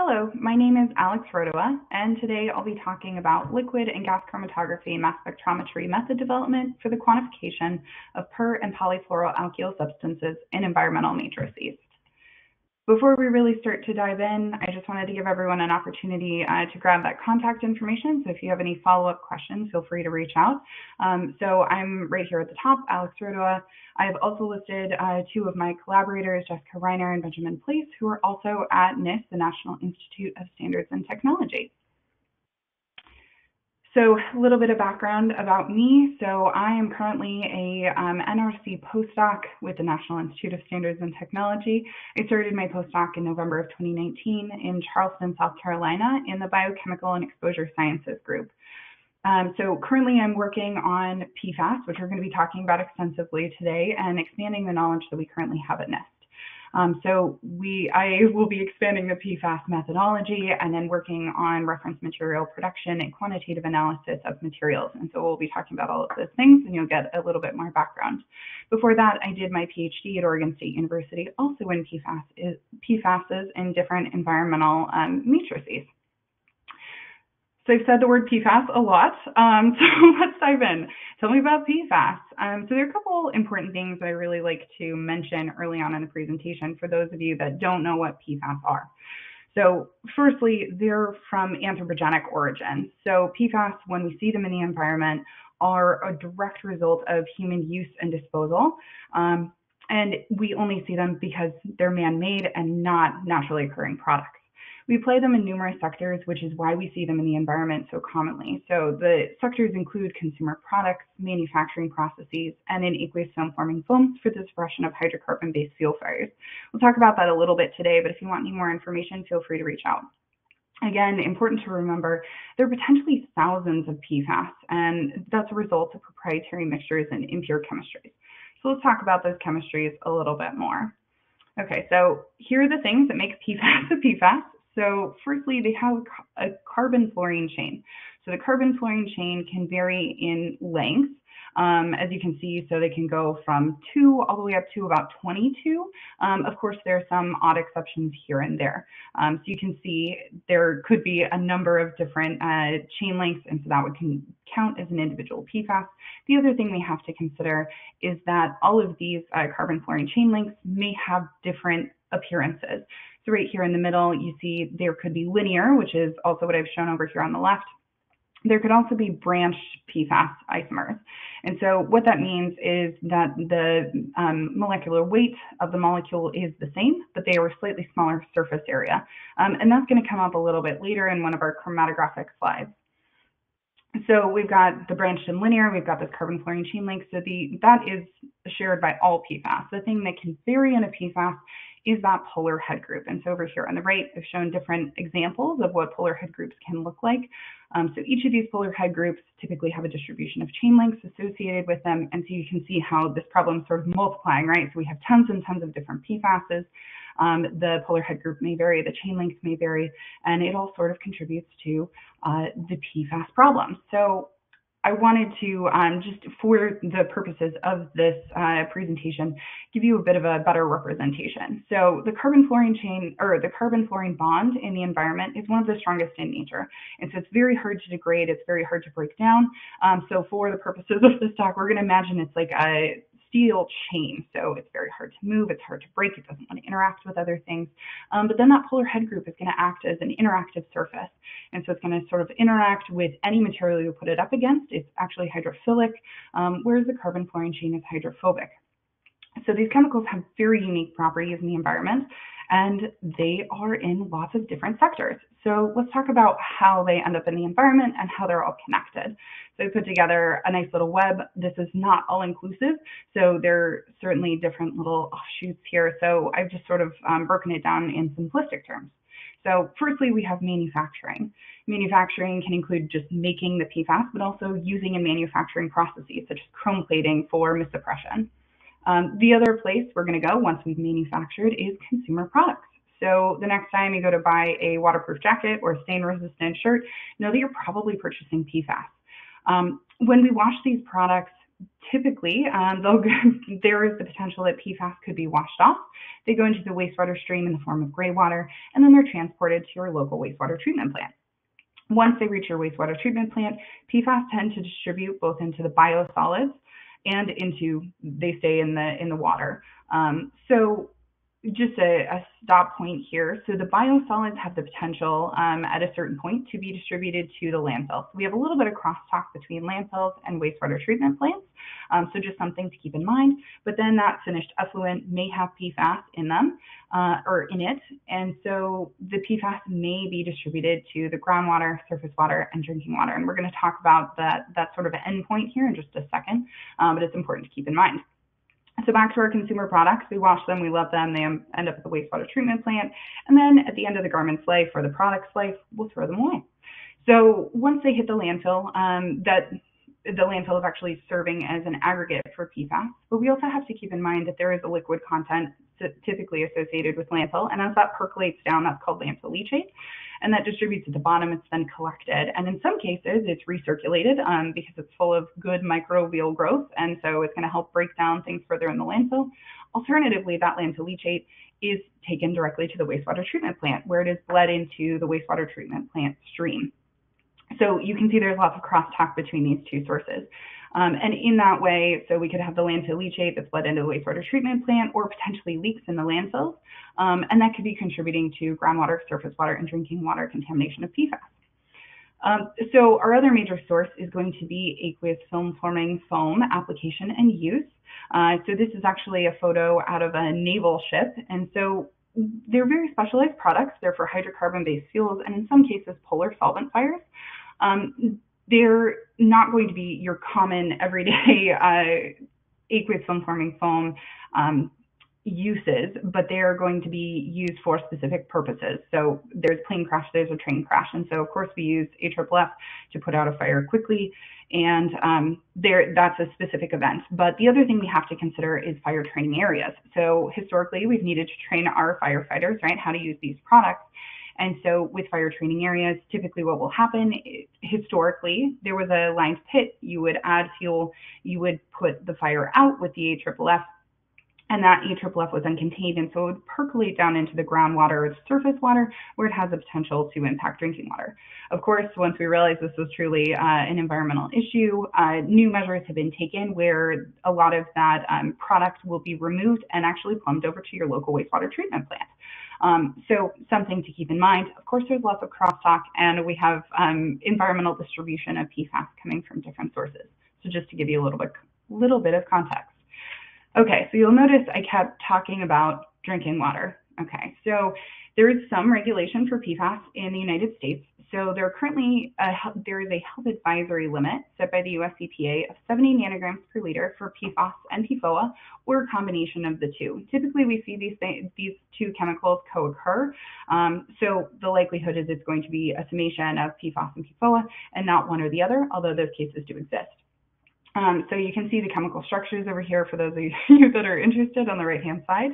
Hello, my name is Alix Rodowa, and today I'll be talking about liquid and gas chromatography mass spectrometry method development for the quantification of per and polyfluoroalkyl substances in environmental matrices. Before we really start to dive in, I just wanted to give everyone an opportunity uh, to grab that contact information. So if you have any follow-up questions, feel free to reach out. Um, so I'm right here at the top, Alix Rodowa. I have also listed uh, two of my collaborators, Jessica Reiner and Benjamin Place, who are also at NIST, the National Institute of Standards and Technology. So a little bit of background about me. So I am currently a um, NRC postdoc with the National Institute of Standards and Technology. I started my postdoc in November of 2019 in Charleston, South Carolina in the Biochemical and Exposure Sciences group. Um, so currently I'm working on PFAS, which we're going to be talking about extensively today, and expanding the knowledge that we currently have at NIST. Um, so we, I will be expanding the PFAS methodology and then working on reference material production and quantitative analysis of materials. And so we'll be talking about all of those things and you'll get a little bit more background. Before that, I did my PhD at Oregon State University, also in PFAS, PFASs in different environmental um, matrices. So I've said the word PFAS a lot. Um, so let's dive in. Tell me about PFAS. Um, so there are a couple important things that I really like to mention early on in the presentation for those of you that don't know what PFAS are. So firstly, they're from anthropogenic origin. So PFAS, when we see them in the environment, are a direct result of human use and disposal. Um, and we only see them because they're man-made and not naturally occurring products. We play them in numerous sectors, which is why we see them in the environment so commonly. So the sectors include consumer products, manufacturing processes, and in aqueous film forming foams for the suppression of hydrocarbon-based fuel fires. We'll talk about that a little bit today, but if you want any more information, feel free to reach out. Again, important to remember, there are potentially thousands of PFAS, and that's a result of proprietary mixtures and impure chemistries. So let's talk about those chemistries a little bit more. Okay, so here are the things that make PFAS a PFAS. So firstly, they have a carbon fluorine chain. So the carbon fluorine chain can vary in length. Um, as you can see, so they can go from two all the way up to about 22. Um, of course, there are some odd exceptions here and there. Um, so you can see there could be a number of different uh, chain lengths, and so that would count as an individual PFAS. The other thing we have to consider is that all of these uh, carbon fluorine chain lengths may have different appearances. So right here in the middle, you see there could be linear, which is also what I've shown over here on the left. There could also be branched PFAS isomers. And so what that means is that the um, molecular weight of the molecule is the same, but they are a slightly smaller surface area. Um, and that's going to come up a little bit later in one of our chromatographic slides. So we've got the branched and linear, we've got this carbon fluorine chain link. So the that is shared by all PFAS. The thing that can vary in a PFAS is that polar head group. And so over here on the right, I've shown different examples of what polar head groups can look like. Um, so each of these polar head groups typically have a distribution of chain lengths associated with them. And so you can see how this problem is sort of multiplying, right? So we have tons and tons of different PFASs. Um, the polar head group may vary, the chain lengths may vary, and it all sort of contributes to uh, the PFAS problem. So I wanted to um, just for the purposes of this uh, presentation, give you a bit of a better representation. So the carbon fluorine chain or the carbon fluorine bond in the environment is one of the strongest in nature. And so it's very hard to degrade. It's very hard to break down. Um, so for the purposes of this talk, we're going to imagine it's like a steel chain. So it's very hard to move, it's hard to break, it doesn't want to interact with other things. Um, but then that polar head group is going to act as an interactive surface. And so it's going to sort of interact with any material you put it up against. It's actually hydrophilic, um, whereas the carbon fluorine chain is hydrophobic. So these chemicals have very unique properties in the environment and they are in lots of different sectors. So let's talk about how they end up in the environment and how they're all connected. So we put together a nice little web. This is not all inclusive, so there are certainly different little offshoots here. So I've just sort of um, broken it down in simplistic terms. So firstly, we have manufacturing. Manufacturing can include just making the PFAS, but also using in manufacturing processes such as chrome plating for mist suppression. Um, the other place we're going to go once we've manufactured is consumer products. So the next time you go to buy a waterproof jacket or a stain resistant shirt, know that you're probably purchasing PFAS. Um, when we wash these products, typically, um, there is the potential that PFAS could be washed off. They go into the wastewater stream in the form of gray water, and then they're transported to your local wastewater treatment plant. Once they reach your wastewater treatment plant, PFAS tend to distribute both into the biosolids and into they stay in the in the water. Um, so just a, a, stop point here. So the biosolids have the potential um, at a certain point to be distributed to the landfill. So we have a little bit of crosstalk between landfills and wastewater treatment plants. Um, so just something to keep in mind. But then that finished effluent may have PFAS in them uh, or in it. And so the PFAS may be distributed to the groundwater, surface water, and drinking water. And we're going to talk about that, that sort of endpoint here in just a second, um, but it's important to keep in mind. So back to our consumer products, we wash them, we love them, they end up at the wastewater treatment plant, and then at the end of the garment's life or the product's life, we'll throw them away. So once they hit the landfill, um, that the landfill is actually serving as an aggregate for PFAS, but we also have to keep in mind that there is a liquid content typically associated with landfill, and as that percolates down, that's called landfill leachate and that distributes at the bottom. It's then collected, and in some cases, it's recirculated um, because it's full of good microbial growth, and so it's going to help break down things further in the landfill. Alternatively, that landfill leachate is taken directly to the wastewater treatment plant, where it is bled into the wastewater treatment plant stream. So you can see there's lots of crosstalk between these two sources. Um, and in that way, so we could have the landfill leachate that's bled into the wastewater treatment plant or potentially leaks in the landfills. Um, and that could be contributing to groundwater, surface water, and drinking water contamination of PFAS. Um, so our other major source is going to be aqueous film forming foam application and use. Uh, so this is actually a photo out of a naval ship. And so they're very specialized products. They're for hydrocarbon-based fuels and in some cases polar solvent fires. Um, they're not going to be your common everyday uh, aqueous film forming foam um, uses, but they are going to be used for specific purposes. So there's plane crash, there's a train crash, and so of course we use AFFF to put out a fire quickly, and um, there that's a specific event. But the other thing we have to consider is fire training areas. So historically, we've needed to train our firefighters, right, how to use these products. And so with fire training areas, typically what will happen historically, there was a lined pit, you would add fuel, you would put the fire out with the AFFF, and that AFFF was uncontained. and so it would percolate down into the groundwater or surface water where it has the potential to impact drinking water. Of course, once we realized this was truly uh, an environmental issue, uh, new measures have been taken where a lot of that um, product will be removed and actually plumbed over to your local wastewater treatment plant. Um, so something to keep in mind. Of course, there's lots of crosstalk, and we have um, environmental distribution of PFAS coming from different sources. So just to give you a little bit, little bit of context. Okay, so you'll notice I kept talking about drinking water. Okay, so there is some regulation for PFAS in the United States. So there currently a, there is a health advisory limit set by the US EPA of 70 nanograms per liter for PFOS and PFOA, or a combination of the two. Typically, we see these these two chemicals co-occur. Um, so the likelihood is it's going to be a summation of PFOS and PFOA, and not one or the other. Although those cases do exist. Um, so you can see the chemical structures over here for those of you that are interested on the right-hand side.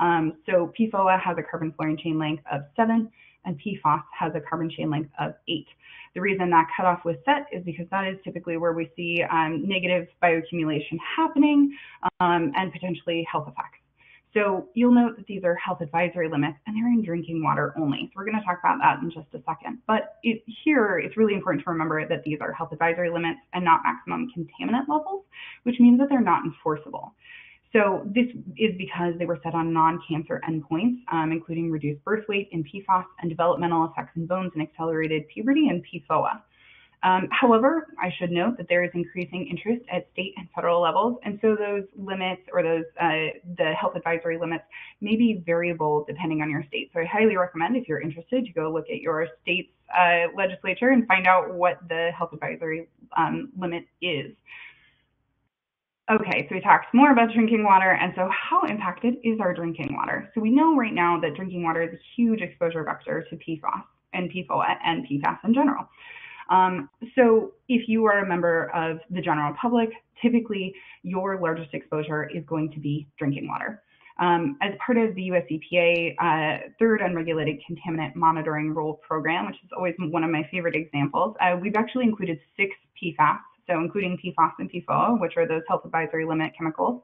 Um, so PFOA has a carbon fluorine chain length of 7, and PFOS has a carbon chain length of 8. The reason that cutoff was set is because that is typically where we see um, negative bioaccumulation happening um, and potentially health effects. So you'll note that these are health advisory limits and they're in drinking water only. So we're going to talk about that in just a second. But it, here, it's really important to remember that these are health advisory limits and not maximum contaminant levels, which means that they're not enforceable. So this is because they were set on non-cancer endpoints, um, including reduced birth weight in PFOS and developmental effects in bones and accelerated puberty in PFOA. Um, however, I should note that there is increasing interest at state and federal levels, and so those limits or those uh, the health advisory limits may be variable depending on your state. So I highly recommend if you're interested to go look at your state's uh, legislature and find out what the health advisory um, limit is. Okay, so we talked more about drinking water, and so how impacted is our drinking water? So we know right now that drinking water is a huge exposure vector to PFOS and PFOA and PFAS in general. Um, so if you are a member of the general public, typically your largest exposure is going to be drinking water. Um, as part of the US EPA uh, third unregulated contaminant monitoring rule program, which is always one of my favorite examples, uh, we've actually included six PFAS so including PFAS and PFOA, which are those health advisory limit chemicals.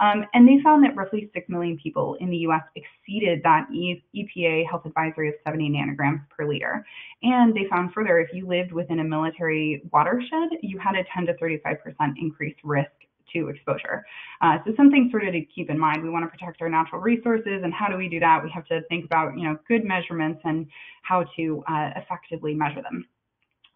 Um, and they found that roughly 6 million people in the US exceeded that e- EPA health advisory of 70 nanograms per liter. And they found further, if you lived within a military watershed, you had a 10 to 35% increased risk to exposure. Uh, so something sort of to keep in mind. We want to protect our natural resources, and how do we do that? We have to think about, you know, good measurements and how to uh, effectively measure them.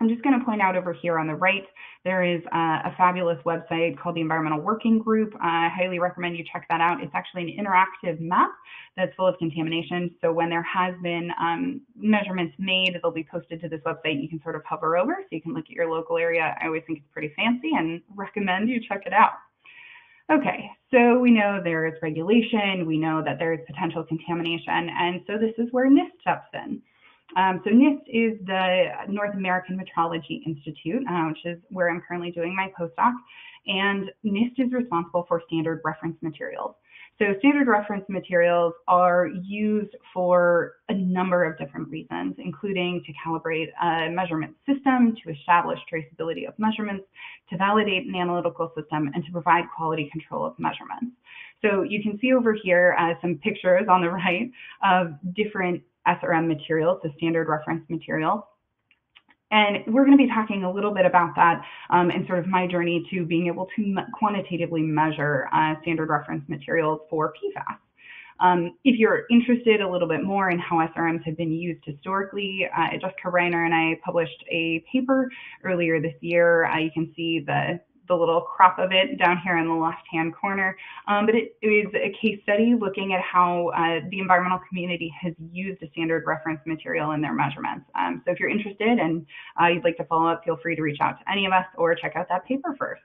I'm just going to point out over here on the right, there is uh, a fabulous website called the Environmental Working Group. I highly recommend you check that out. It's actually an interactive map that's full of contamination. So when there has been um, measurements made, they'll be posted to this website. You can sort of hover over so you can look at your local area. I always think it's pretty fancy and recommend you check it out. Okay, so we know there is regulation, we know that there is potential contamination, and so this is where NIST steps in. Um, so NIST is the North American Metrology Institute, uh, which is where I'm currently doing my postdoc, and NIST is responsible for standard reference materials. So standard reference materials are used for a number of different reasons, including to calibrate a measurement system, to establish traceability of measurements, to validate an analytical system, and to provide quality control of measurements. So you can see over here uh, some pictures on the right of different SRM materials, the standard reference materials. And we're going to be talking a little bit about that um, and sort of my journey to being able to quantitatively measure uh, standard reference materials for PFAS. Um, if you're interested a little bit more in how SRMs have been used historically, uh, Jessica Reiner and I published a paper earlier this year. Uh, you can see the the little crop of it down here in the left-hand corner. Um, but it, is a case study looking at how uh, the environmental community has used a standard reference material in their measurements. Um, so if you're interested and uh, you'd like to follow up, feel free to reach out to any of us or check out that paper first.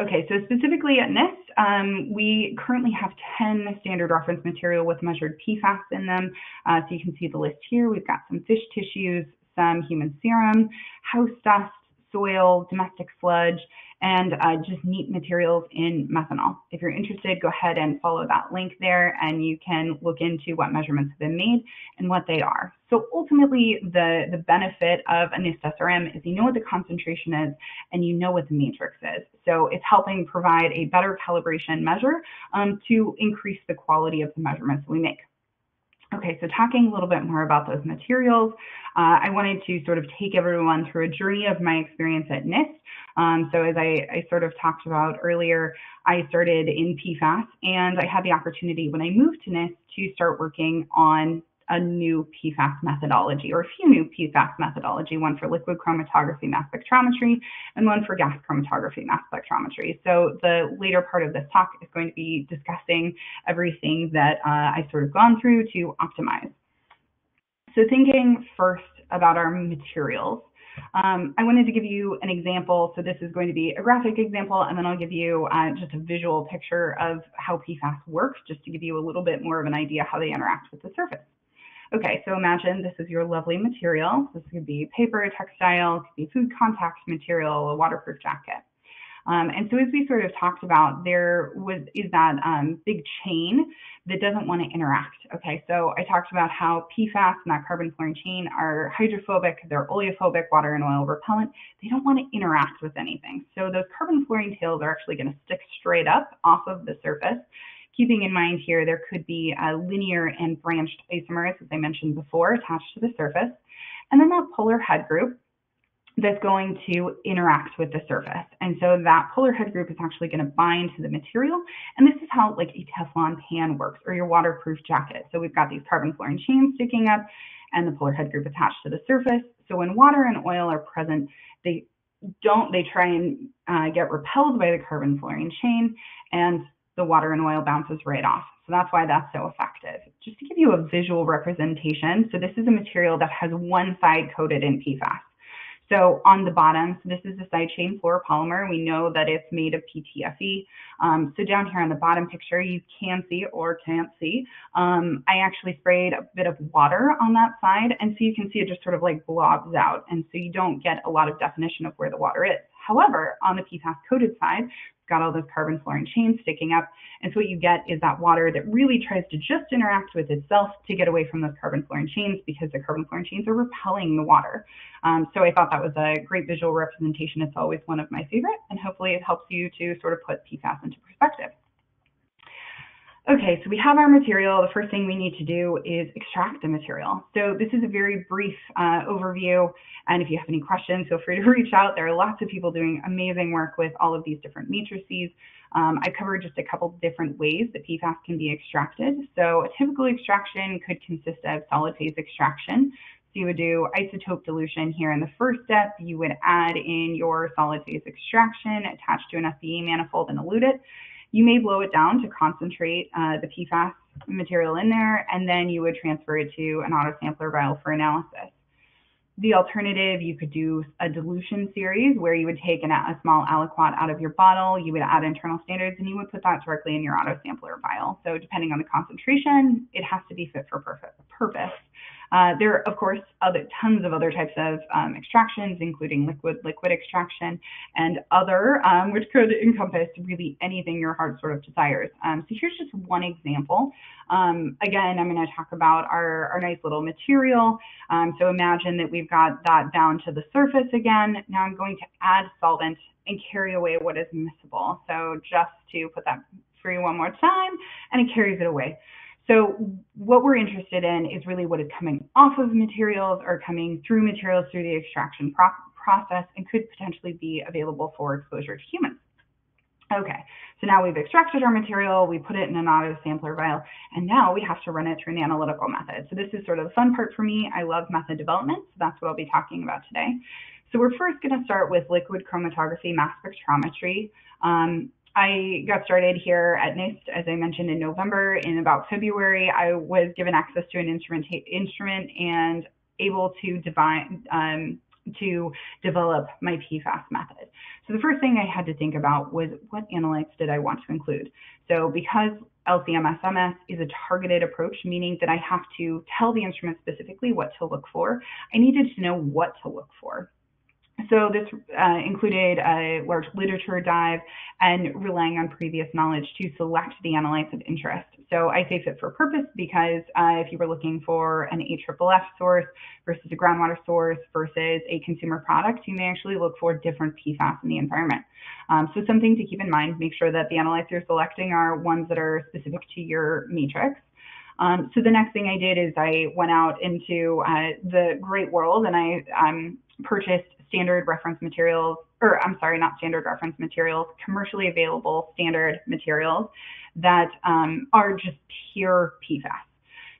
Okay, so specifically at NIST, um, we currently have 10 standard reference material with measured PFAS in them. Uh, so you can see the list here. We've got some fish tissues, some human serum, house dust, soil, domestic sludge, and uh, just neat materials in methanol. If you're interested, go ahead and follow that link there and you can look into what measurements have been made and what they are. So ultimately, the, the benefit of a NIST SRM is you know what the concentration is and you know what the matrix is. So it's helping provide a better calibration measure um, to increase the quality of the measurements we make. Okay, so talking a little bit more about those materials, uh, I wanted to sort of take everyone through a journey of my experience at NIST. Um, so as I, I, sort of talked about earlier, I started in PFAS and I had the opportunity when I moved to NIST to start working on a new PFAS methodology or a few new PFAS methodology, one for liquid chromatography mass spectrometry and one for gas chromatography mass spectrometry. So the later part of this talk is going to be discussing everything that uh, I sort of gone through to optimize. So thinking first about our materials, um, I wanted to give you an example. So this is going to be a graphic example, and then I'll give you uh, just a visual picture of how PFAS works, just to give you a little bit more of an idea how they interact with the surface. Okay, so imagine this is your lovely material. This could be paper, textile, could be food contact material, a waterproof jacket. Um, and so as we sort of talked about, there was is that um, big chain that doesn't want to interact. Okay, so I talked about how PFAS and that carbon fluorine chain are hydrophobic, they're oleophobic, water and oil repellent. They don't want to interact with anything. So those carbon fluorine tails are actually going to stick straight up off of the surface keeping in mind here there could be a linear and branched isomers, as I mentioned before, attached to the surface. And then that polar head group that's going to interact with the surface. And so that polar head group is actually going to bind to the material. And this is how like a Teflon pan works or your waterproof jacket. So we've got these carbon fluorine chains sticking up and the polar head group attached to the surface. So when water and oil are present, they don't, they try and uh, get repelled by the carbon fluorine chain and the water and oil bounces right off. So that's why that's so effective. Just to give you a visual representation, so this is a material that has one side coated in PFAS. So on the bottom, so this is the side chain fluoropolymer. We know that it's made of PTFE. Um, so down here on the bottom picture, you can see or can't see. Um, I actually sprayed a bit of water on that side, and so you can see it just sort of like blobs out, and so you don't get a lot of definition of where the water is. However, on the PFAS coated side, got all those carbon fluorine chains sticking up. And so what you get is that water that really tries to just interact with itself to get away from those carbon fluorine chains because the carbon fluorine chains are repelling the water. Um, so I thought that was a great visual representation. It's always one of my favorite, and hopefully it helps you to sort of put PFAS into perspective. Okay, so we have our material. The first thing we need to do is extract the material. So this is a very brief uh, overview, and if you have any questions, feel free to reach out. There are lots of people doing amazing work with all of these different matrices. Um, I covered just a couple different ways that PFAS can be extracted. So a typical extraction could consist of solid phase extraction. So you would do isotope dilution here in the first step. You would add in your solid phase extraction attached to an SPE manifold and elute it. You may blow it down to concentrate uh, the PFAS material in there, and then you would transfer it to an autosampler vial for analysis. The alternative, you could do a dilution series where you would take an, a small aliquot out of your bottle, you would add internal standards, and you would put that directly in your autosampler vial. So depending on the concentration, it has to be fit for purpose. Uh, there are, of course, other tons of other types of um, extractions, including liquid liquid extraction and other, um, which could encompass really anything your heart sort of desires. Um, so here's just one example. Um, again, I'm going to talk about our, our nice little material. Um, so imagine that we've got that down to the surface again. Now I'm going to add solvent and carry away what is miscible. So just to put that you one more time, and it carries it away. So what we're interested in is really what is coming off of materials or coming through materials through the extraction pro process and could potentially be available for exposure to humans. Okay, so now we've extracted our material, we put it in an auto sampler vial, and now we have to run it through an analytical method. So this is sort of the fun part for me. I love method development, so that's what I'll be talking about today. So we're first going to start with liquid chromatography mass spectrometry. Um, I got started here at NIST, as I mentioned in November. In about February, I was given access to an instrument, instrument and able to um, to develop my PFAS method. So the first thing I had to think about was what analytes did I want to include? So because LCMS-MS is a targeted approach, meaning that I have to tell the instrument specifically what to look for, I needed to know what to look for. So this uh, included a large literature dive and relying on previous knowledge to select the analytes of interest. So I say fit for purpose because uh, if you were looking for an AFFF source versus a groundwater source versus a consumer product, you may actually look for different PFAS in the environment. Um, so something to keep in mind, make sure that the analytes you're selecting are ones that are specific to your matrix. Um, so the next thing I did is I went out into uh, the great world and I um, purchased standard reference materials, or I'm sorry, not standard reference materials, commercially available standard materials that um, are just pure PFAS.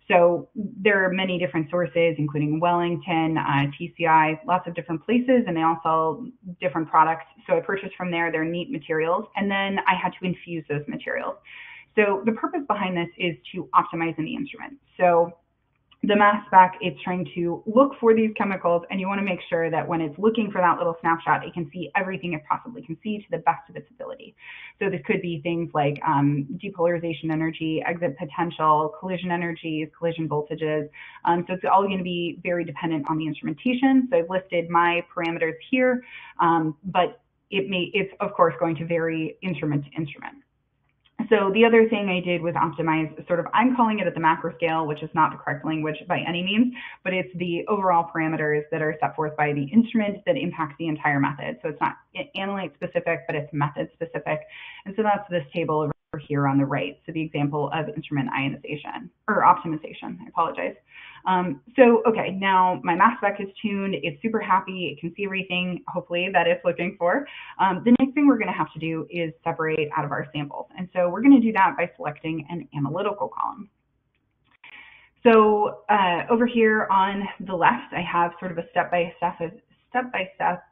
So there are many different sources, including Wellington, uh, TCI, lots of different places, and they all sell different products. So I purchased from there. They're neat materials, and then I had to infuse those materials. So the purpose behind this is to optimize in the instrument. So the mass spec, it's trying to look for these chemicals, and you want to make sure that when it's looking for that little snapshot, it can see everything it possibly can see to the best of its ability. So this could be things like um, depolarization energy, exit potential, collision energies, collision voltages. Um, so it's all going to be very dependent on the instrumentation. So I've listed my parameters here, um, but it may, it's of course going to vary instrument to instrument. So the other thing I did was optimize sort of, I'm calling it at the macro scale, which is not the correct language by any means, but it's the overall parameters that are set forth by the instrument that impact the entire method. So it's not analyte specific, but it's method specific. And so that's this table here on the right. So the example of instrument ionization or optimization, I apologize. Um, so, okay, now my mass spec is tuned. It's super happy. It can see everything, hopefully, that it's looking for. Um, the next thing we're going to have to do is separate out of our samples. And so we're going to do that by selecting an analytical column. So uh, over here on the left, I have sort of a step-by-step step-by-step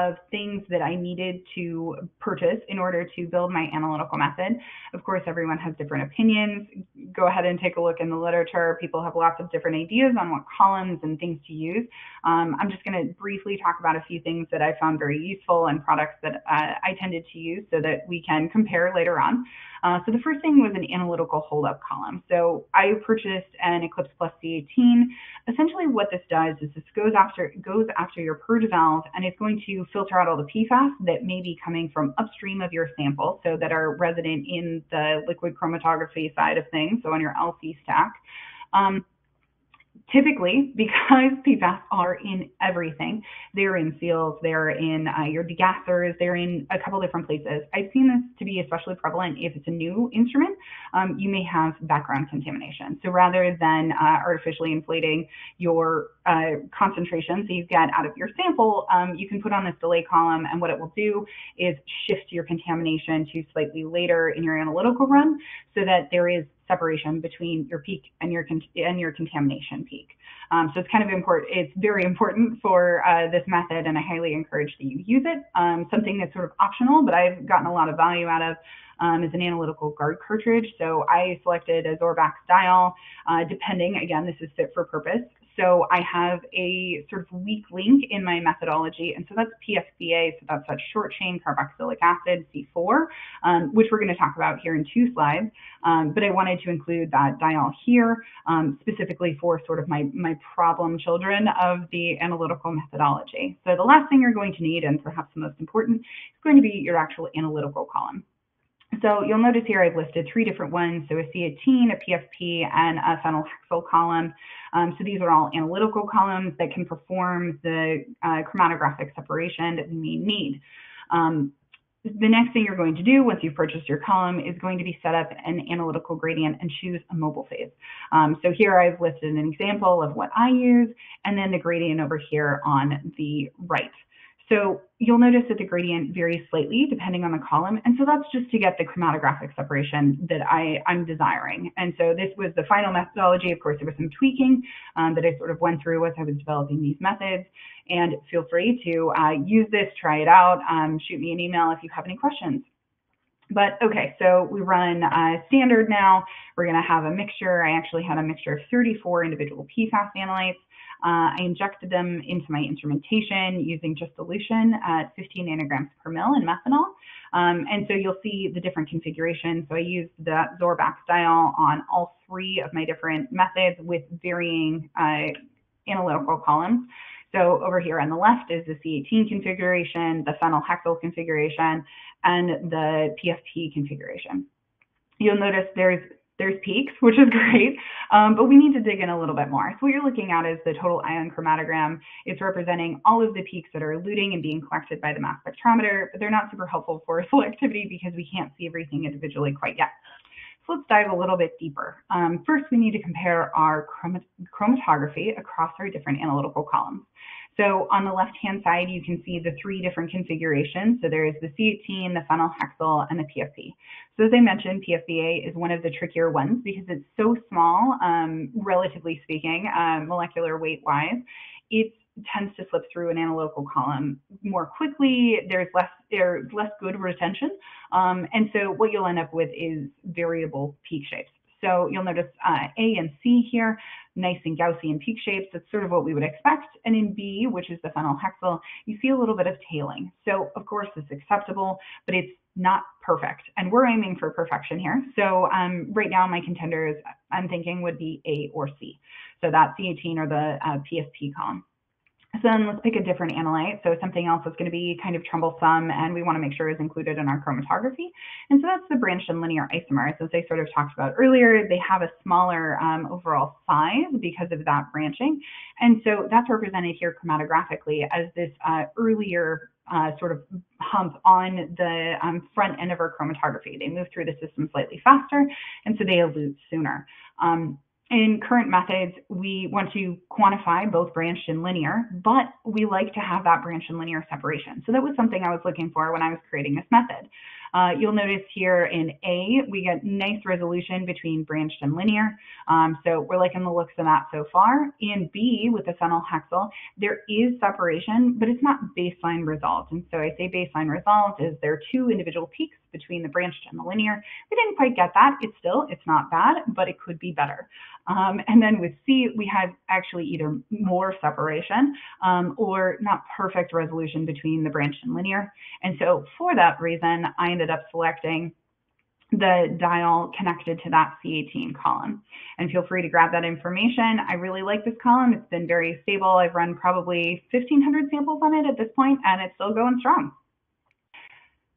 of things that I needed to purchase in order to build my analytical method. Of course, everyone has different opinions. Go ahead and take a look in the literature. People have lots of different ideas on what columns and things to use. Um, I'm just going to briefly talk about a few things that I found very useful and products that uh, I tended to use so that we can compare later on. Uh, so the first thing was an analytical holdup column. So I purchased an Eclipse Plus C18. essentially what this does is this goes after goes after your purge valve and it's going to filter out all the PFAS that may be coming from upstream of your sample, so that are resident in the liquid chromatography side of things, so on your LC stack. Um, typically because PFAS are in everything. They're in seals, they're in uh, your degassers, they're in a couple different places. I've seen this to be especially prevalent if it's a new instrument. Um, you may have background contamination. So rather than uh, artificially inflating your uh, concentration so you get out of your sample, um, you can put on this delay column and what it will do is shift your contamination to slightly later in your analytical run so that there is separation between your peak and your and your contamination peak. Um, so it's kind of important. It's very important for uh, this method, and I highly encourage that you use it. Um, something that's sort of optional, but I've gotten a lot of value out of. Um, is an analytical guard cartridge. So I selected a Zorbax diol, uh, depending, again, this is fit for purpose. So I have a sort of weak link in my methodology, and so that's PFCA, so that's that short chain carboxylic acid, C4, um, which we're going to talk about here in two slides. Um, but I wanted to include that diol here um, specifically for sort of my, my problem children of the analytical methodology. So the last thing you're going to need, and perhaps the most important, is going to be your actual analytical column. So you'll notice here I've listed three different ones, so a C18, a PFP, and a phenylhexyl column. Um, so these are all analytical columns that can perform the uh, chromatographic separation that we may need. Um, the next thing you're going to do once you've purchased your column is going to be set up an analytical gradient and choose a mobile phase. Um, so here I've listed an example of what I use and then the gradient over here on the right. So you'll notice that the gradient varies slightly depending on the column. And so that's just to get the chromatographic separation that I, I'm desiring. And so this was the final methodology. Of course, there was some tweaking um, that I sort of went through as I was developing these methods. And feel free to uh, use this, try it out, um, shoot me an email if you have any questions. But okay, so we run uh, standard now. We're going to have a mixture. I actually had a mixture of 34 individual PFAS analytes. Uh, I injected them into my instrumentation using just dilution at 15 nanograms per mil in methanol. Um, and so you'll see the different configurations. So I used the Zorbax diol on all three of my different methods with varying uh, analytical columns. So over here on the left is the C18 configuration, the phenylhexyl configuration, and the PFP configuration. You'll notice there's there's peaks, which is great, um, but we need to dig in a little bit more. So what you're looking at is the total ion chromatogram. It's representing all of the peaks that are eluting and being collected by the mass spectrometer, but they're not super helpful for selectivity because we can't see everything individually quite yet. So let's dive a little bit deeper. Um, first, we need to compare our chromatography across our different analytical columns. So on the left-hand side, you can see the three different configurations. So there is the C18, the phenylhexyl, and the PFP. So as I mentioned, PFBA is one of the trickier ones because it's so small, um, relatively speaking, uh, molecular weight-wise. It tends to slip through an analytical column more quickly. There's less there's less good retention, um, and so what you'll end up with is variable peak shapes. So you'll notice uh, A and C here, nice and Gaussian peak shapes. That's sort of what we would expect. And in B, which is the phenylhexyl, you see a little bit of tailing. So of course it's acceptable, but it's not perfect. And we're aiming for perfection here. So um, right now my contenders I'm thinking would be A or C. So that C18 or the uh, PFP column. So then let's pick a different analyte. So something else that's going to be kind of troublesome and we want to make sure is included in our chromatography. And so that's the branched and linear isomers. As I sort of talked about earlier, they have a smaller um, overall size because of that branching. And so that's represented here chromatographically as this uh, earlier uh, sort of hump on the um, front end of our chromatography. They move through the system slightly faster, and so they elute sooner. Um, in current methods, we want to quantify both branched and linear, but we like to have that branched and linear separation. So that was something I was looking for when I was creating this method. Uh, you'll notice here in A, we get nice resolution between branched and linear. Um, so we're liking the looks of that so far. In B, with the phenylhexyl, there is separation, but it's not baseline resolved. And so I say baseline resolved is there are two individual peaks between the branched and the linear. We didn't quite get that. It's still, it's not bad, but it could be better. Um, and then with C, we had actually either more separation um, or not perfect resolution between the branched and linear. And so for that reason, I ended up selecting the diol connected to that C18 column. And feel free to grab that information. I really like this column. It's been very stable. I've run probably 1,500 samples on it at this point, and it's still going strong.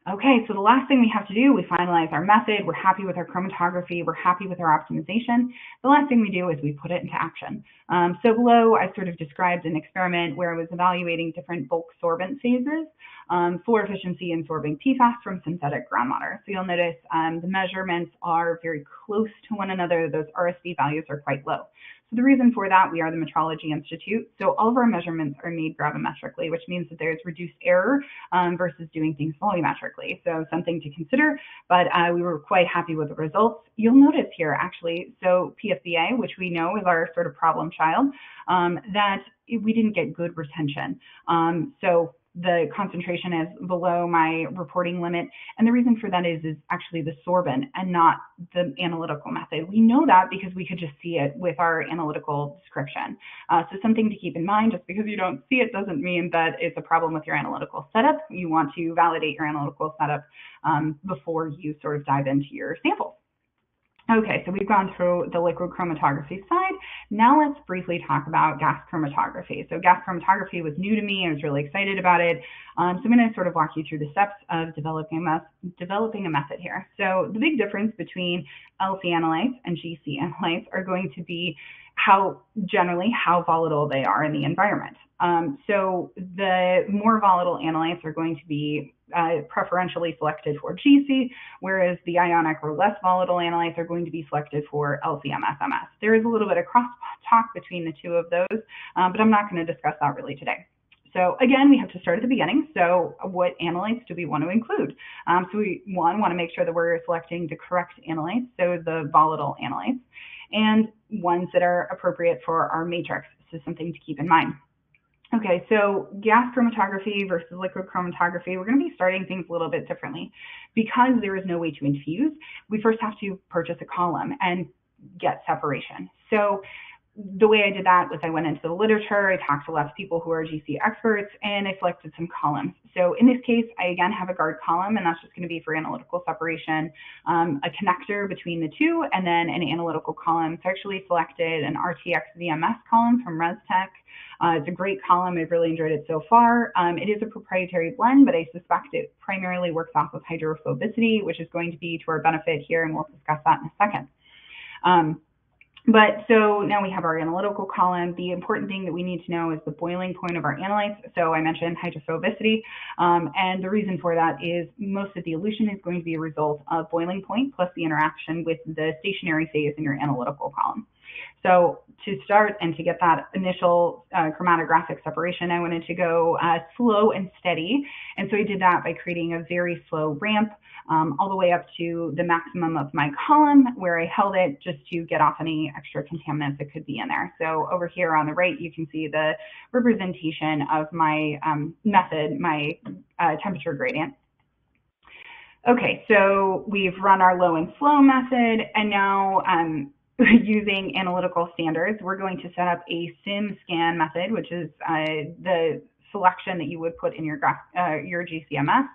Okay, so the last thing we have to do, we finalize our method, we're happy with our chromatography, we're happy with our optimization. The last thing we do is we put it into action. Um, so below, I sort of described an experiment where I was evaluating different bulk sorbent phases um, for efficiency in sorbing PFAS from synthetic groundwater. So you'll notice um, the measurements are very close to one another. Those RSD values are quite low. So the reason for that, we are the Metrology Institute. So all of our measurements are made gravimetrically, which means that there's reduced error um, versus doing things volumetrically. So something to consider, but uh, we were quite happy with the results. You'll notice here actually, so PFBA, which we know is our sort of problem child, um, that we didn't get good retention. Um, so the concentration is below my reporting limit. And the reason for that is, is actually the sorbent and not the analytical method. We know that because we could just see it with our analytical description. Uh, so something to keep in mind, just because you don't see it doesn't mean that it's a problem with your analytical setup. You want to validate your analytical setup um, before you sort of dive into your samples. Okay, so we've gone through the liquid chromatography side. Now let's briefly talk about gas chromatography. So gas chromatography was new to me. I was really excited about it. Um, so I'm going to sort of walk you through the steps of developing a, developing a method here. So the big difference between LC analytes and GC analytes are going to be how generally how volatile they are in the environment. Um, so the more volatile analytes are going to be uh, preferentially selected for GC, whereas the ionic or less volatile analytes are going to be selected for LCMSMS. There is a little bit of crosstalk between the two of those, um, but I'm not going to discuss that really today. So again, we have to start at the beginning. So what analytes do we want to include? Um, so we, one, want to make sure that we're selecting the correct analytes, so the volatile analytes, and ones that are appropriate for our matrix. So something to keep in mind. Okay, so gas chromatography versus liquid chromatography, we're going to be starting things a little bit differently. Because there is no way to infuse, we first have to purchase a column and get separation. So the way I did that was I went into the literature, I talked to lots of people who are GC experts, and I selected some columns. So in this case, I again have a guard column, and that's just going to be for analytical separation, um, a connector between the two, and then an analytical column. So I actually selected an RTX VMS column from Restek. Uh, it's a great column. I've really enjoyed it so far. Um, it is a proprietary blend, but I suspect it primarily works off of hydrophobicity, which is going to be to our benefit here, and we'll discuss that in a second. Um, but so now we have our analytical column. The important thing that we need to know is the boiling point of our analytes. So I mentioned hydrophobicity, um, and the reason for that is most of the elution is going to be a result of boiling point plus the interaction with the stationary phase in your analytical column. So to start and to get that initial uh, chromatographic separation, I wanted to go uh, slow and steady. And so I did that by creating a very slow ramp um, all the way up to the maximum of my column where I held it just to get off any extra contaminants that could be in there. So over here on the right, you can see the representation of my um, method, my uh, temperature gradient. Okay, so we've run our low and slow method, and now um, using analytical standards, we're going to set up a sim scan method, which is uh, the selection that you would put in your, uh, your GCMS.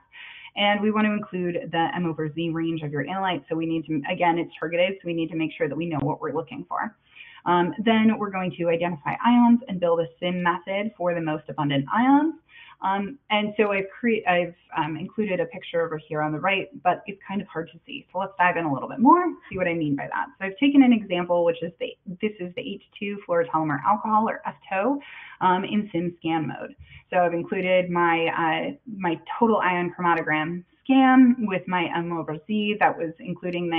And we want to include the M over Z range of your analyte. So we need to, again, it's targeted, so we need to make sure that we know what we're looking for. Um, then we're going to identify ions and build a SIM method for the most abundant ions. Um, and so I've, cre- I've um, included a picture over here on the right, but it's kind of hard to see. So let's dive in a little bit more, see what I mean by that. So I've taken an example, which is the, this is the H2 fluorotelomer alcohol or FTO um, in SimScan mode. So I've included my, uh, my total ion chromatogram with my M over Z that was including the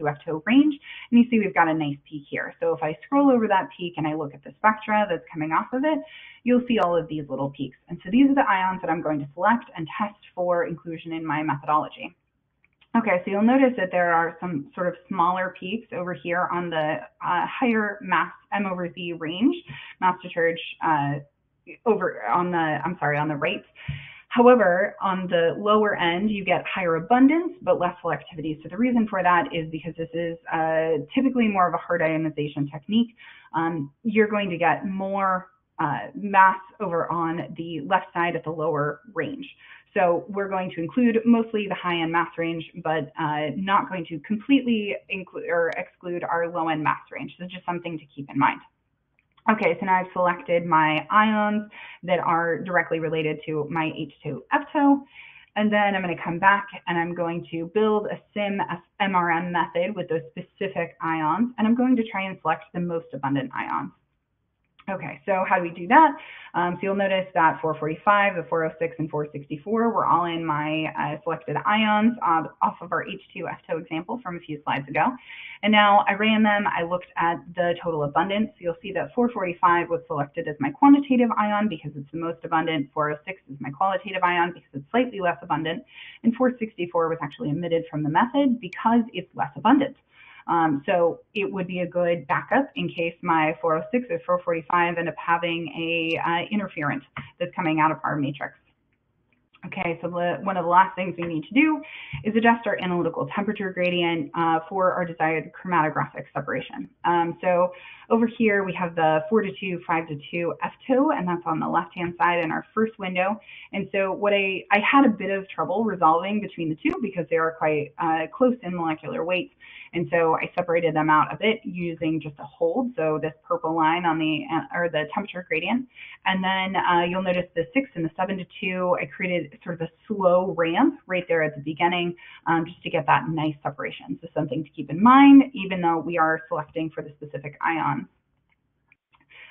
H2FTO range. And you see we've got a nice peak here. So if I scroll over that peak and I look at the spectra that's coming off of it, you'll see all of these little peaks. And so these are the ions that I'm going to select and test for inclusion in my methodology. Okay, so you'll notice that there are some sort of smaller peaks over here on the uh, higher mass M over Z range, mass to charge uh, over on the, I'm sorry, on the right. However, on the lower end, you get higher abundance but less selectivity. So the reason for that is because this is uh, typically more of a hard ionization technique. Um, you're going to get more uh, mass over on the left side at the lower range. So we're going to include mostly the high-end mass range, but uh, not going to completely include or exclude our low-end mass range. So just something to keep in mind. Okay, so now I've selected my ions that are directly related to my H2FTO. And then I'm going to come back and I'm going to build a SIM MRM method with those specific ions. And I'm going to try and select the most abundant ions. Okay, so how do we do that? Um, so you'll notice that 445, the 406, and 464 were all in my uh, selected ions uh, off of our H2F2 example from a few slides ago. And now I ran them, I looked at the total abundance. So you'll see that 445 was selected as my quantitative ion because it's the most abundant. 406 is my qualitative ion because it's slightly less abundant. And 464 was actually omitted from the method because it's less abundant. Um, so it would be a good backup in case my 406 or 445 end up having a uh, interference that's coming out of our matrix. Okay, so the, one of the last things we need to do is adjust our analytical temperature gradient uh, for our desired chromatographic separation. Um, so over here we have the 4 to 2, 5 to 2 F2, and that's on the left-hand side in our first window. And so what I, I had a bit of trouble resolving between the two because they are quite uh, close in molecular weights. And so I separated them out a bit using just a hold, so this purple line on the, uh, or the temperature gradient. And then uh, you'll notice the 6 and the 7 to 2, I created sort of a slow ramp right there at the beginning um, just to get that nice separation. So something to keep in mind, even though we are selecting for the specific ion.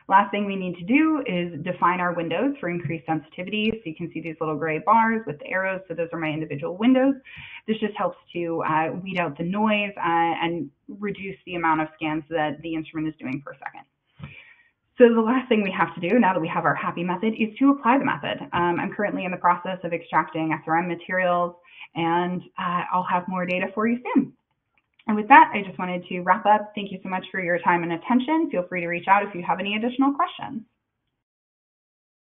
Last thing we need to do is define our windows for increased sensitivity. So you can see these little gray bars with the arrows. So those are my individual windows. This just helps to uh, weed out the noise uh, and reduce the amount of scans that the instrument is doing per second. So the last thing we have to do now that we have our happy method is to apply the method. Um, I'm currently in the process of extracting SRM materials and uh, I'll have more data for you soon. And with that, I just wanted to wrap up. Thank you so much for your time and attention. Feel free to reach out if you have any additional questions.